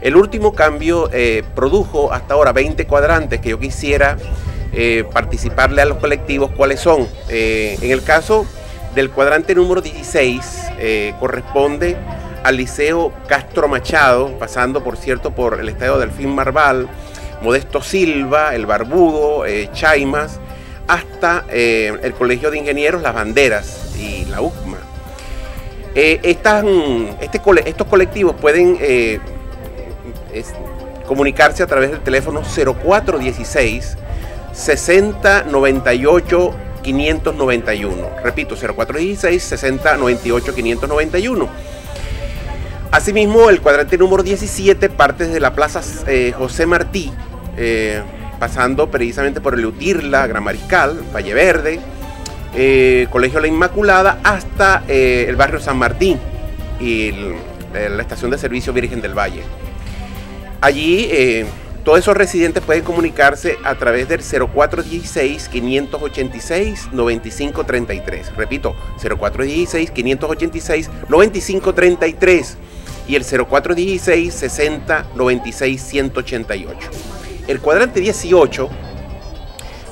El último cambio eh, produjo hasta ahora 20 cuadrantes que yo quisiera eh, participarle a los colectivos cuáles son. Eh, en el caso del cuadrante número 16 corresponde al Liceo Castro Machado, pasando por cierto por el Estadio Delfín Marval, Modesto Silva, El Barbudo, Chaimas, hasta el Colegio de Ingenieros Las Banderas y la UCMA. Este, estos colectivos pueden comunicarse a través del teléfono 0416 6098 591. Repito, 0416 6098 591. Asimismo, el cuadrante número 17 parte desde la Plaza eh, José Martí, eh, pasando precisamente por el Utirla, Gran Mariscal, Valle Verde, eh, Colegio La Inmaculada, hasta el barrio San Martín y la estación de servicio Virgen del Valle. Allí eh, todos esos residentes pueden comunicarse a través del 0416-586-9533. Repito, 0416-586-9533 y el 0416-6096-188. El cuadrante 18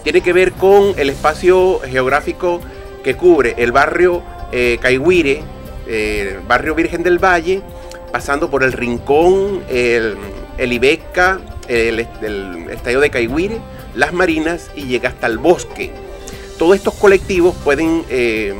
tiene que ver con el espacio geográfico que cubre el barrio eh, Caiguire, el barrio Virgen del Valle, pasando por el Rincón, el Ibeca, el, Estadio de Caiguire, las Marinas y llega hasta el bosque. Todos estos colectivos pueden eh,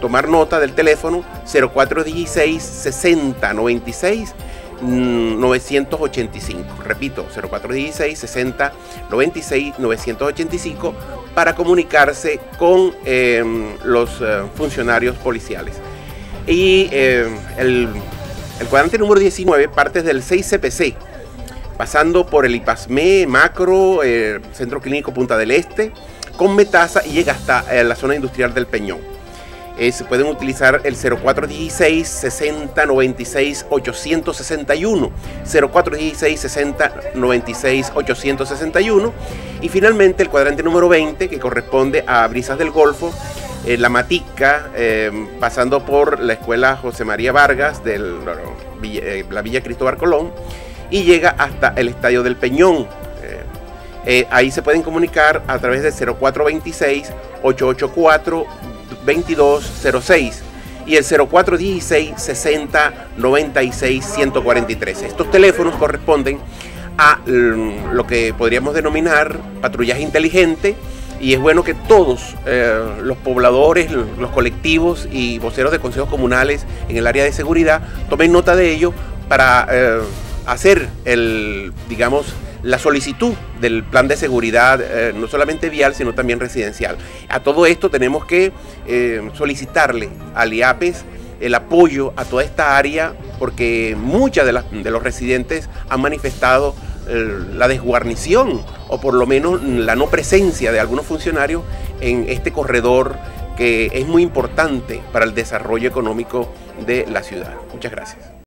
tomar nota del teléfono 0416 60 96 985. Repito, 0416 60 96 985 para comunicarse con eh, los eh, funcionarios policiales. Y el, el cuadrante número 19 parte del 6 CPC, pasando por el IPASME, Macro, el Centro Clínico Punta del Este, con Metasa y llega hasta eh, la zona industrial del Peñón. Eh, se pueden utilizar el 0416 60 96 861, 0416 60 96 861 y finalmente el cuadrante número 20 que corresponde a Brisas del Golfo, eh, La Matica, pasando por la Escuela José María Vargas de la Villa Cristóbal Colón y llega hasta el Estadio del Peñón. Eh, eh, ahí se pueden comunicar a través de 0426-884-2206 y el 0416-6096-143. Estos teléfonos corresponden a mm, lo que podríamos denominar patrullaje inteligente y es bueno que todos eh, los pobladores, los colectivos y voceros de consejos comunales en el área de seguridad tomen nota de ello para hacer el, digamos, la solicitud del plan de seguridad, eh, no solamente vial, sino también residencial. A todo esto tenemos que eh, solicitarle al IAPES el apoyo a toda esta área, porque muchas de, de los residentes han manifestado eh, la desguarnición o por lo menos la no presencia de algunos funcionarios en este corredor que es muy importante para el desarrollo económico de la ciudad. Muchas gracias.